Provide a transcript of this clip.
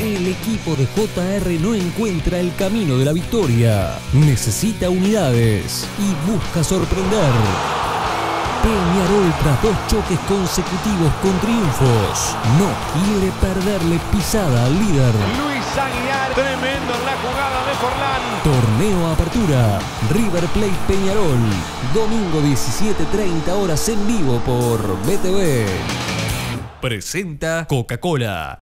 El equipo de JR no encuentra el camino de la victoria. Necesita unidades y busca sorprender. Peñarol tras dos choques consecutivos con triunfos. No quiere perderle pisada al líder. Luis Aguilar, tremendo en la jugada de Forlán. Torneo Apertura. River Plate Peñarol. Domingo 17.30 horas en vivo por BTV. Presenta Coca-Cola.